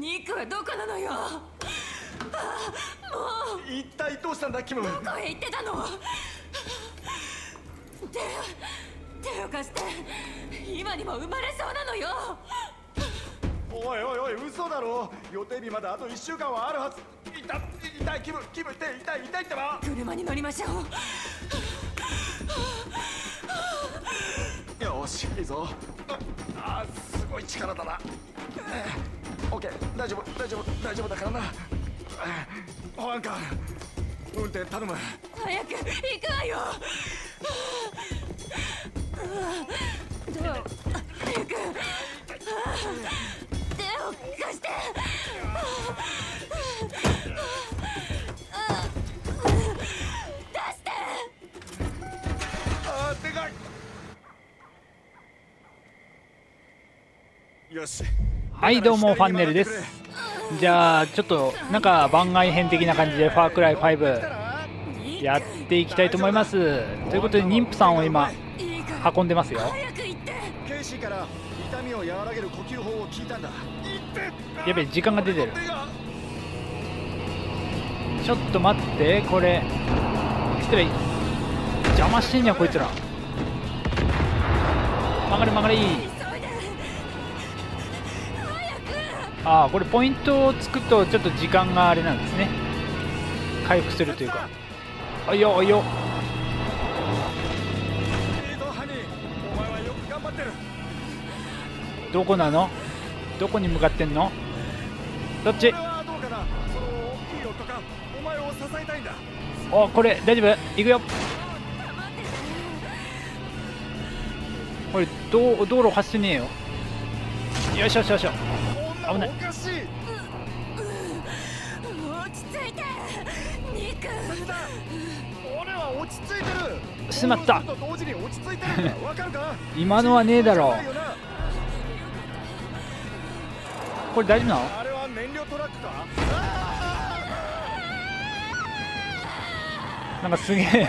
ニックはどこなのよ？あもう。一体どうしたんだキム？どこへ行ってたの？手手を貸して今にも生まれそうなのよ。おいおいおい嘘だろ？予定日まであと1週間はあるはず。痛い痛いキムキム手痛い痛いってば。車に乗りましょう。よしいいぞ。ああすごい力だなオッケー大丈夫大丈夫大丈夫だからな。保安官運転頼む。早く行くわよ。どう？早く。手を貸して。よしはいどうもファンネルです。じゃあちょっとなんか番外編的な感じで「ファークライ5」やっていきたいと思います。ということで妊婦さんを今運んでますよ。やべえ時間が出てる。ちょっと待ってこれ。失礼邪魔してんじゃんこいつら。曲がれ曲がれ。いいああこれポイントをつくとちょっと時間があれなんですね。回復するというか。あいいよあいいよ。どこなの？どこに向かってんの？どっち？これはどうかな？その大きい夫か。お前を支えたいんだ。おこれ大丈夫？行くよ。これ道道路走ってねえよ。よいしょよいしょよいしょ危ない。おかしい。落ち着いて。ニック俺は落ち着いてる。しまったと同時に落ち着いてるわかるか？今のはねえだろ。これ大丈夫なの？あれは燃料トラックか？なんかすげえ。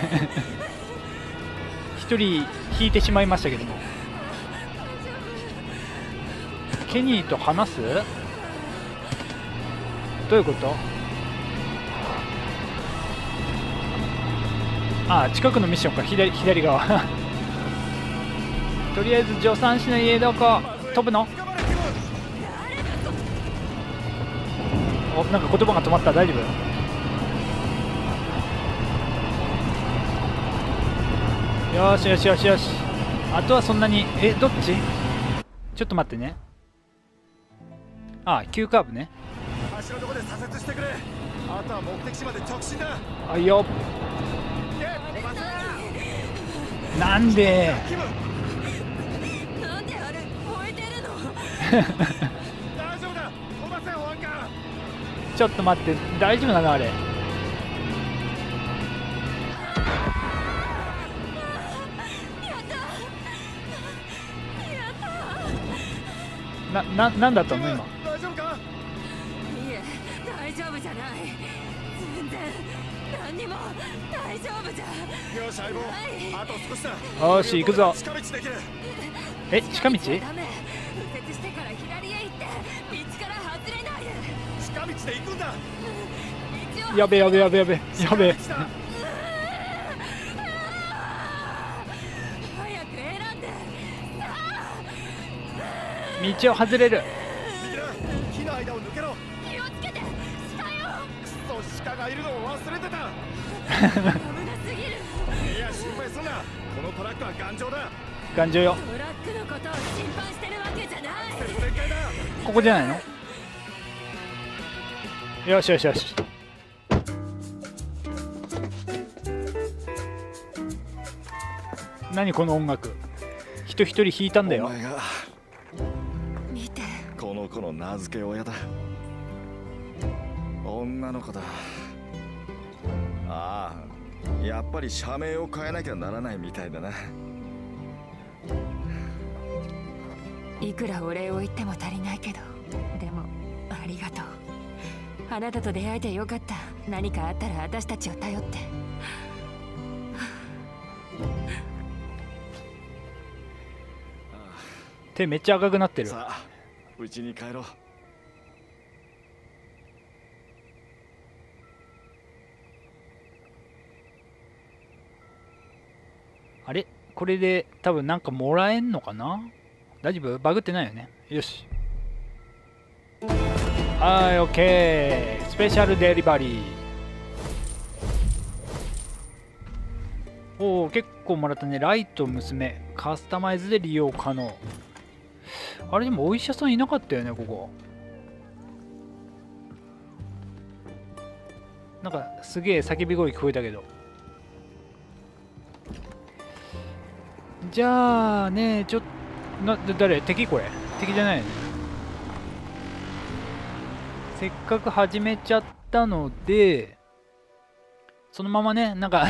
一人引いてしまいましたけどもケニーと話す？どういうこと？ああ近くのミッションか。左左側。とりあえず助産師の家どこ？飛ぶの？おなんか言葉が止まった。大丈夫？よしよしよしよし。あとはそんなに。えどっち？ちょっと待ってね。あ急カーブね。橋のとこで左折してくれ。あとは目的地まで直進だ。あいいよなんで？なんであれ燃えてるの？大丈夫だ。お待せ保安官。ちょっと待って。大丈夫なの？あれ。なななんだったの今よし相棒。はい。あと少しだ。よし行くぞ。近道できる。え近道？ダメ。右折してから左へ行って道から外れない。で近道で行くんだ。やべやべやべやべやべ早く選んで。道を外れる。木の間を抜けろ。気をつけて。鹿よ。クソ鹿がいるのを忘れてたいや心配すんなこのトラックは頑丈だ頑丈よ。トラックのことを心配してるわけじゃないここじゃないの？よしよしよし何この音楽？人一人弾いたんだよ。お前が。見てこの子の名付け親だ。女の子だああ。やっぱり社名を変えなきゃならないみたいだな。いくらお礼を言っても足りないけど。でもありがとう。あなたと出会えてよかった。何かあったら私たちを頼って。手めっちゃ赤くなってる。さあうちに帰ろうあれ？これで多分なんかもらえんのかな？大丈夫？バグってないよね？よし。はい OK スペシャルデリバリー。おお結構もらったね。ライト娘。カスタマイズで利用可能。あれでもお医者さんいなかったよねここ。なんかすげえ叫び声聞こえたけど。じゃあねちょっとな誰？敵？これ。敵じゃないよね。せっかく始めちゃったのでそのままねなんか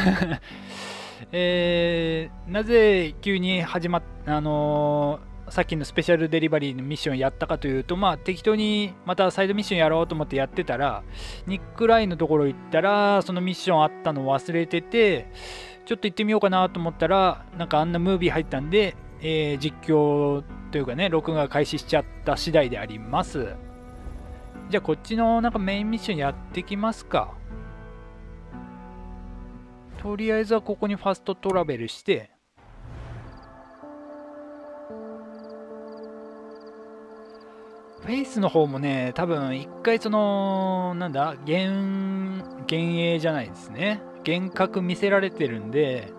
えー、なぜ急に始まっあのーさっきのスペシャルデリバリーのミッションやったかというと、まあ、適当にまたサイドミッションやろうと思ってやってたら、ニックラインのところ行ったら、そのミッションあったの忘れてて、ちょっと行ってみようかなと思ったら、なんかあんなムービー入ったんで、えー、実況というかね、録画開始しちゃった次第であります。じゃあこっちのなんかメインミッションやってきますか。とりあえずはここにファストトラベルして、フェイスの方もね、多分一回その、なんだ、幻、幻影じゃないですね。幻覚見せられてるんで、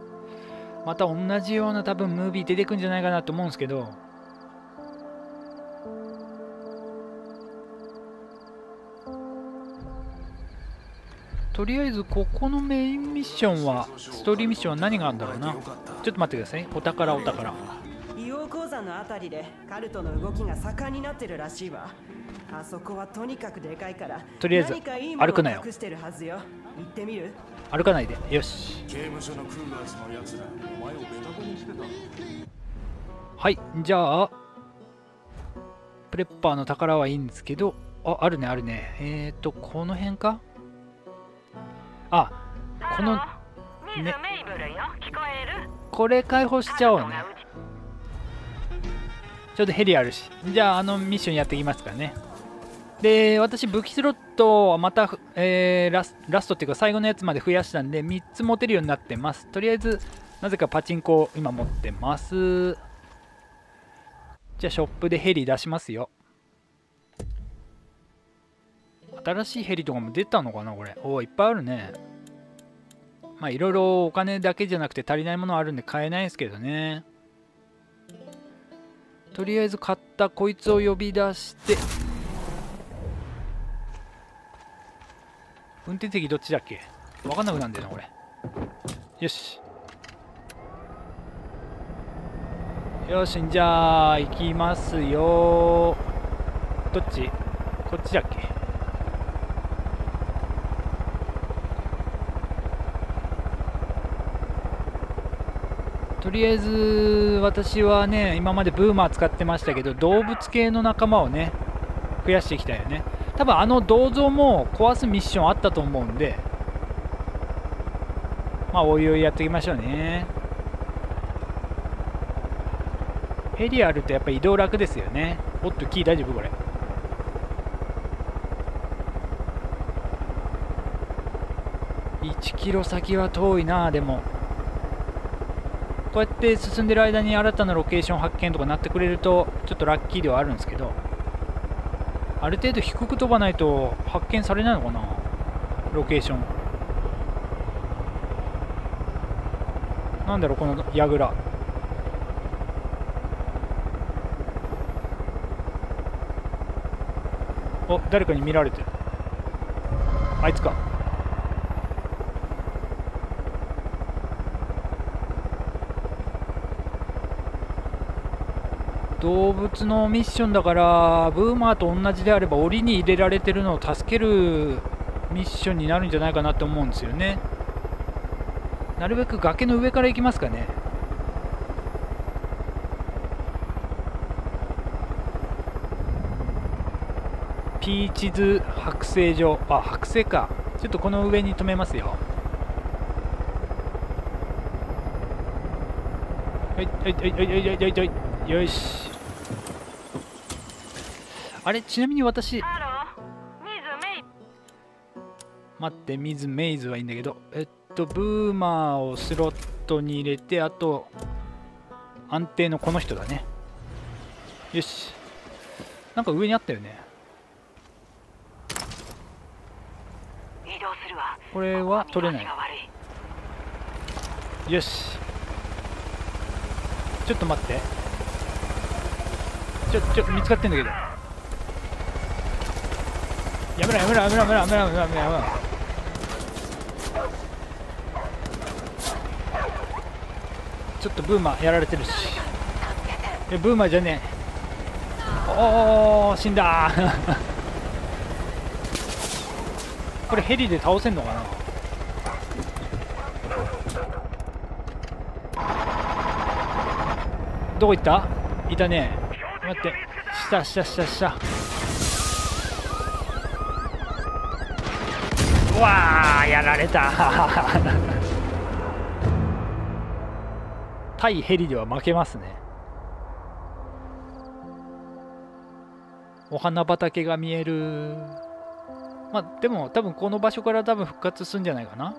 また同じような多分ムービー出てくんじゃないかなと思うんですけど、とりあえずここのメインミッションは、ストーリーミッションは何があるんだろうな。ちょっと待ってください。お宝お宝。硫黄鉱山のあたりでカルトの動きが盛んになってるらしいわあそこはとにかくでかいからとりあえず歩くなよを隠してるはずよ行ってみる？歩かないで。よし。刑務所のクーガーズのやつらお前をベタコにしてたはい、じゃあ、プレッパーの宝はいいんですけど、あ、あるね、あるね。えーと、この辺か？あ、この、ミズねメイブルよ聞こえる？これ解放しちゃおうね。ちょうどヘリあるし。じゃあ、あのミッションやっていきますからね。で、私、武器スロットをまた、えーラス、ラストっていうか最後のやつまで増やしたんで、3つ持てるようになってます。とりあえず、なぜかパチンコを今持ってます。じゃあ、ショップでヘリ出しますよ。新しいヘリとかも出たのかなこれ。おお、いっぱいあるね。まあ、いろいろお金だけじゃなくて足りないものあるんで買えないですけどね。とりあえず買ったこいつを呼び出して運転席どっちだっけ？分かんなくなんだよなこれよし。よしじゃあ行きますよ。どっち？こっちだっけ？とりあえず私はね今までブーマー使ってましたけど動物系の仲間をね増やしていきたいよね。多分あの銅像も壊すミッションあったと思うんでまあおいおいやっていきましょうね。ヘリあるとやっぱ移動楽ですよね。おっとキー大丈夫これ。1キロ先は遠いなでも。こうやって進んでる間に新たなロケーション発見とかなってくれるとちょっとラッキーではあるんですけど。ある程度低く飛ばないと発見されないのかな？ロケーション。なんだろうこの櫓。お誰かに見られてる。あいつか。動物のミッションだからブーマーと同じであれば檻に入れられてるのを助けるミッションになるんじゃないかなと思うんですよね。なるべく崖の上から行きますかね。ピーチズ剥製所。あ剥製か。ちょっとこの上に止めますよ。はいはいはいはいはいはいはい。よし。あれちなみに私待ってミズメイズはいいんだけどえっとブーマーをスロットに入れてあと安定のこの人だね。よし。なんか上にあったよね。これは取れない。よし。ちょっと待って。ちょちょ見つかってんだけどやめろやめろやめろやめろやめろやめろやめろ。やめろちょっとブーマーやられてるし。えブーマーじゃねえ。おお死んだ。これヘリで倒せんのかな？どこ行った？いたね。待って。下下下下。わーやられた。対ヘリでは負けますね。お花畑が見える。まあでも多分この場所から多分復活するんじゃないかな。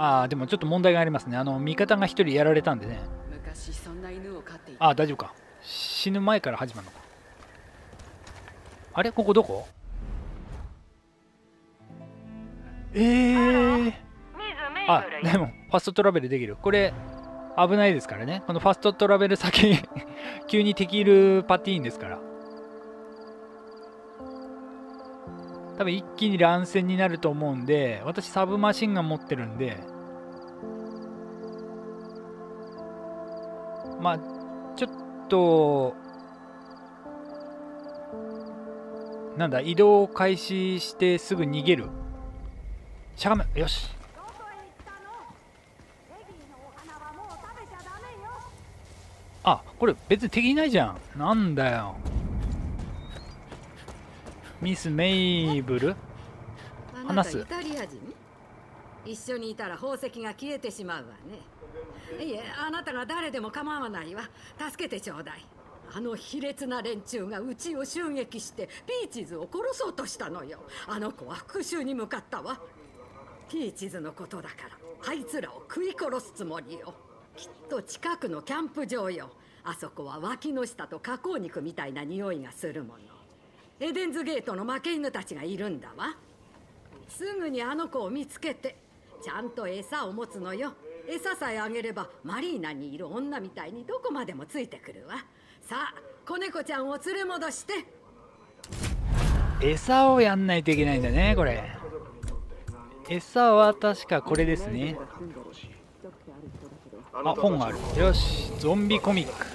ああでもちょっと問題がありますね。あの味方が1人やられたんでね。昔そんな犬を飼っていた。ああ大丈夫か死ぬ前から始まるのか。あれ？ここどこ？ええー、あでもファストトラベルできる。これ危ないですからね。このファストトラベル先 急に敵いるパティーンですから。多分一気に乱戦になると思うんで私サブマシンガン持ってるんで。まあとなんだ移動開始してすぐ逃げる。しゃがめよし。あこれ別に敵いないじゃん。なんだよ。ミス・メイブル？話す。イタリア人？一緒にいたら宝石が消えてしまうわねいえあなたが誰でも構わないわ。助けてちょうだい。あの卑劣な連中がうちを襲撃してピーチズを殺そうとしたのよ。あの子は復讐に向かったわ。ピーチズのことだからあいつらを食い殺すつもりよ。きっと近くのキャンプ場よ。あそこは脇の下と加工肉みたいな匂いがするもの。エデンズゲートの負け犬たちがいるんだわ。すぐにあの子を見つけてちゃんと餌を持つのよ。餌さえあげればマリーナにいる女みたいにどこまでもついてくるわ。さあ子猫ちゃんを連れ戻して。餌をやんないといけないんだねこれ。餌は確かこれですね。あ本がある。よしゾンビコミック。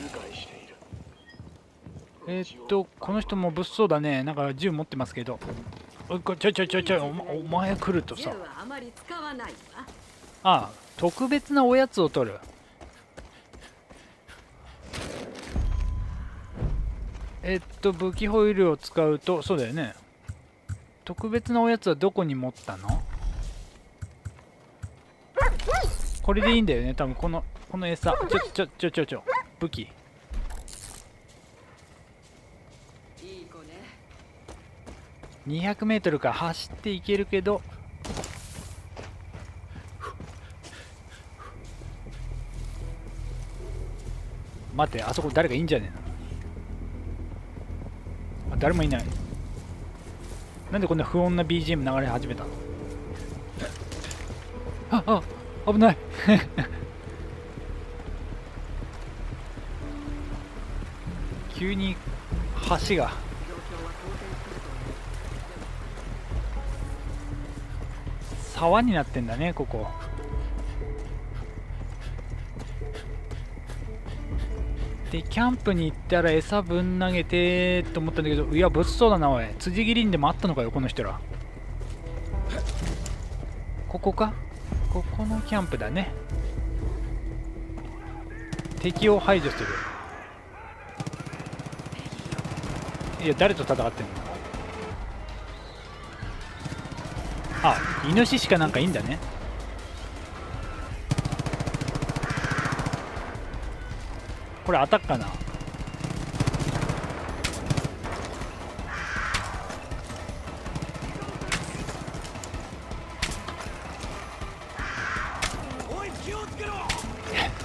えーっとこの人も物騒だね。なんか銃持ってますけど。おいこちょいちょいちょいちょいお前お前来ると銃さはあまり使わないわあ特別なおやつを取る。えっと武器ホイールを使うとそうだよね。特別なおやつはどこに持ったの？これでいいんだよね多分。このこの餌。ちょちょちょちょちょ。武器。いい子ね。200m から走っていけるけど待ってあそこ誰かいいんじゃねえの？あ誰もいない。なんでこんな不穏な BGM 流れ始めたの？ああ危ない。急に橋が。沢になってんだねここ。でキャンプに行ったら餌ぶん投げてと思ったんだけどいや物騒だなおい。辻切りんでもあったのかよこの人ら。ここか？ここのキャンプだね。敵を排除する。いや誰と戦ってんの？あイノシシかなんかいいんだね。これアタックかな。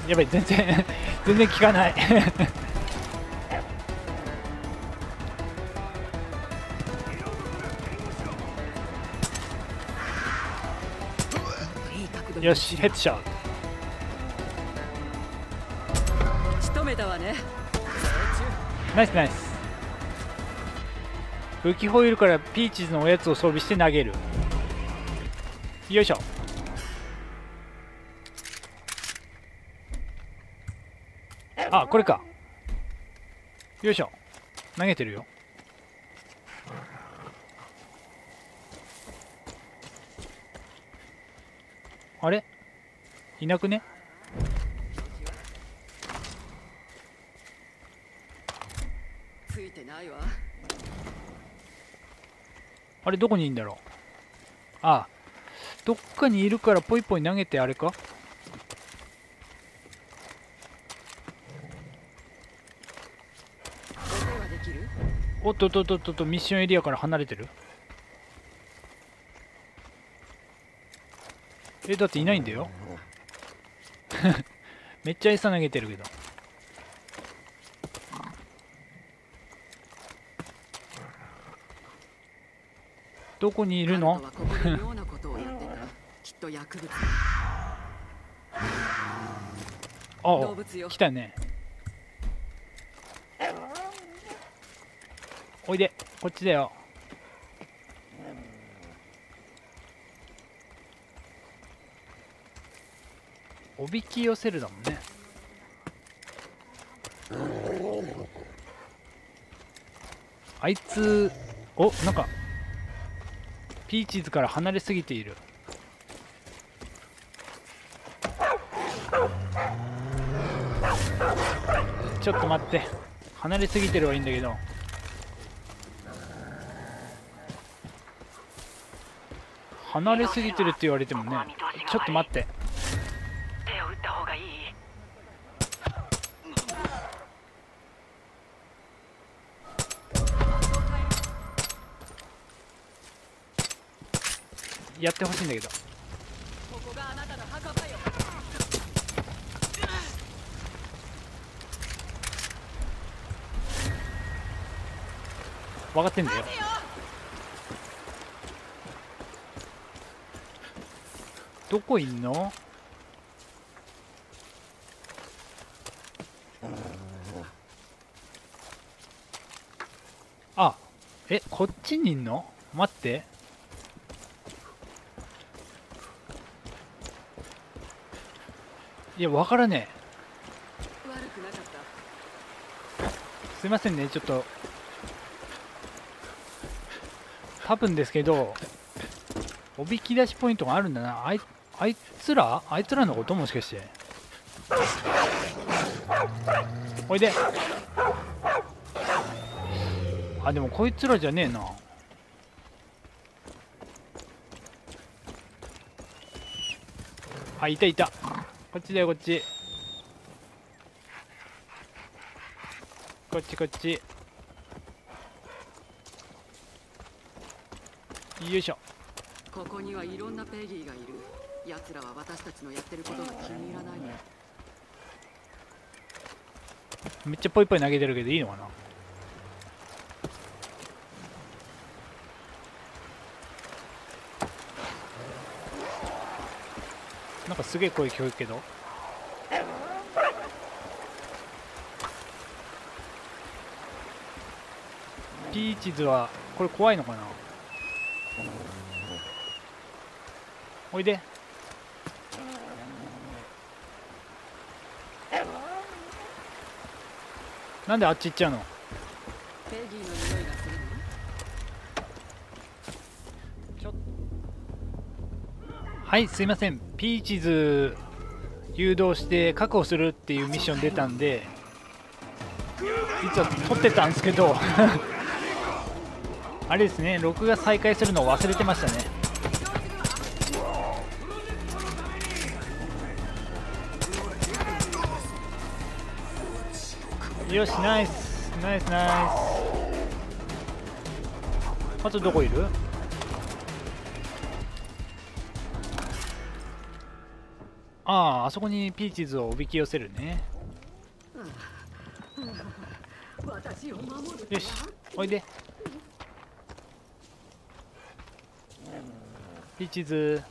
やばい全然 全然効かない。よしヘッドショット。ナイスナイス。武器ホイールからピーチズのおやつを装備して投げる。よいしょ。あこれか。よいしょ。投げてるよ。あれ？いなくねついてないわあれどこにいんだろう？あどっかにいるからポイポイ投げてあれか？おっとっとっとっとっとミッションエリアから離れてる？えだっていないんだよ。めっちゃ餌投げてるけど。どこにいるの？あ来たね。おいでこっちだよ。おびき寄せるだもんね。あいつおなんかピーチーズから離れすぎている。ちょっと待って。離れすぎてるはいいんだけど。離れすぎてるって言われてもね。ちょっと待って。やってほしいんだけど。ここがあなたの墓場よ分かってんだよ。どこいんの？あえこっちにいんの？待って。いや分からねえ。悪くなかった？すいませんねちょっと。多分ですけどおびき出しポイントがあるんだな。あいあいつら？あいつらのこともしかして。おいで。あでもこいつらじゃねえな。あいたいたこっちだよこっち。こっちこっち。よいしょ。ここにはいろんなペギーがいる。奴らは私たちのやってることが気に入らない。のめっちゃポイポイ投げてるけどいいのかな？なんかすげえ声聞こえるけど。ピーチズはこれ怖いのかな？おいで。なんであっち行っちゃうの？はいすいません。ピーチズ誘導して確保するっていうミッション出たんで実は撮ってたんですけど あれですね録画再開するのを忘れてましたね。よしナイスナイスナイス。あとどこいる？あああそこにピーチズをおびき寄せるね。よしおいで。ピーチズ。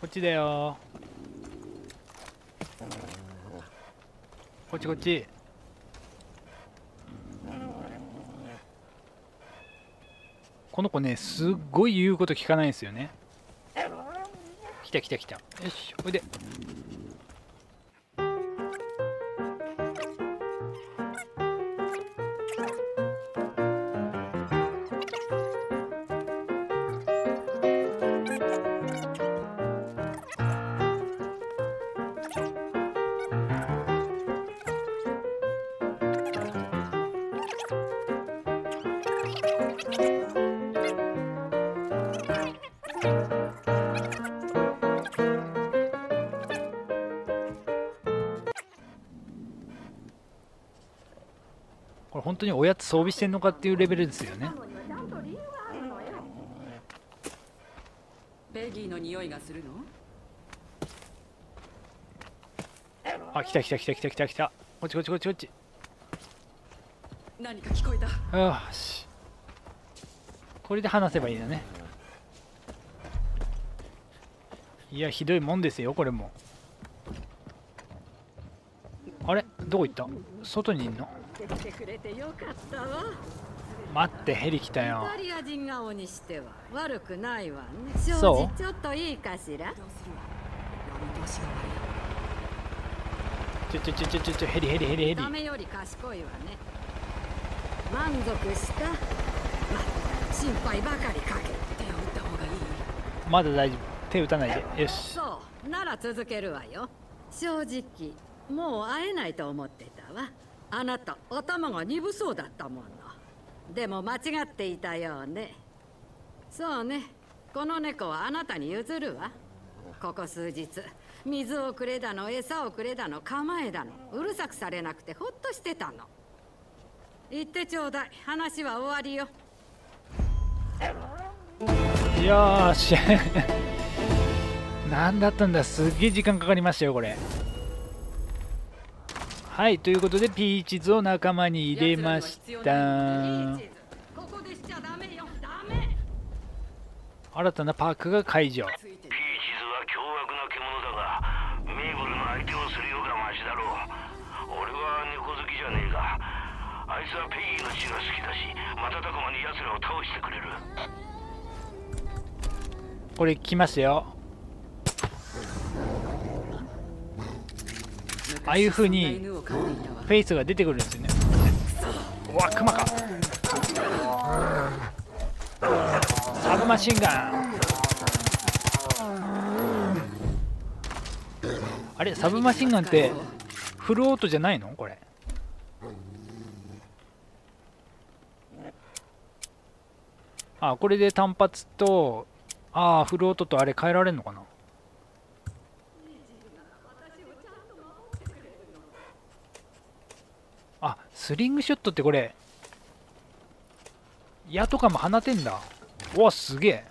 こっちだよ。こっちこっち。この子ねすっごい言うこと聞かないんですよね。来た来た来た。よしおいで。これ本当におやつ装備してんのかっていうレベルですよね。ペギーの匂いがするの？あ来た来た来た来た来た来た。こっちこっちこっちこっち。何か聞こえた。よし。これで話せばいいんだね。いやひどいもんですよこれも。あれ？どこ行った？外にいんの？来てくれてよかったわ。待ってヘリ来たイよタリア人顔にしては。悪くないわね。そう？ちょっといいかしら？ちょちょちょちょちょちょヘリヘリヘリヘリ。ダメより賢いわね。満足した？ま心配ばかりかけて手を打った方がいい。まだ大丈夫。手打たないで。よし。そう。なら続けるわよ。正直もう会えないと思ってたわあなた頭が鈍そうだったものでも間違っていたようね。そうね。この猫はあなたに譲るわ。ここ数日水をくれだの餌をくれだの構えだのうるさくされなくてほっとしてたの。言ってちょうだい。話は終わりよ。よーし。何だったんだ。すっげえ時間かかりましたよこれ。はいということでピーチズを仲間に入れました。新たなパークが解除ピーチズは凶悪な獣だがメーブルの相手をするようがマシだろう。俺は猫好きじゃねえがあいつはペギーの血が好きだし瞬く間に奴らを倒してくれる。これ来ましたよああいう風にフェイスが出てくるんですよね。うわクマか。サブマシンガン。あれサブマシンガンってフルオートじゃないの？これ。あこれで単発とああフルオートとあれ変えられるのかなあスリングショットってこれ矢とかも放てんだ。うわすげえ。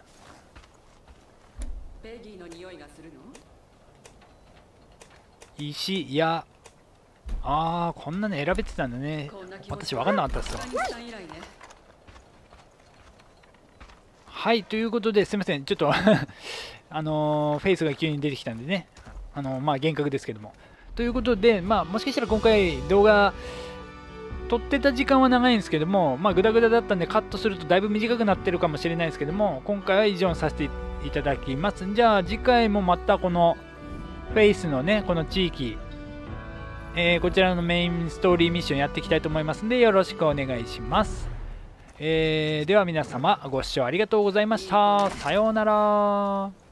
ペギーの匂いがするの？石矢。あーこんなの選べてたんだね。私分かんなかったっすわ。はいということですいません。ちょっと あのーフェイスが急に出てきたんでね。あのーまあ幻覚ですけども。ということでまあもしかしたら今回動画撮ってた時間は長いんですけどもまあグダグダだったんでカットするとだいぶ短くなってるかもしれないですけども今回は以上にさせていただきます。じゃあ次回もまたこのフェイスのねこの地域えーこちらのメインストーリーミッションやっていきたいと思いますんでよろしくお願いします。えーでは皆様ご視聴ありがとうございました。さようなら。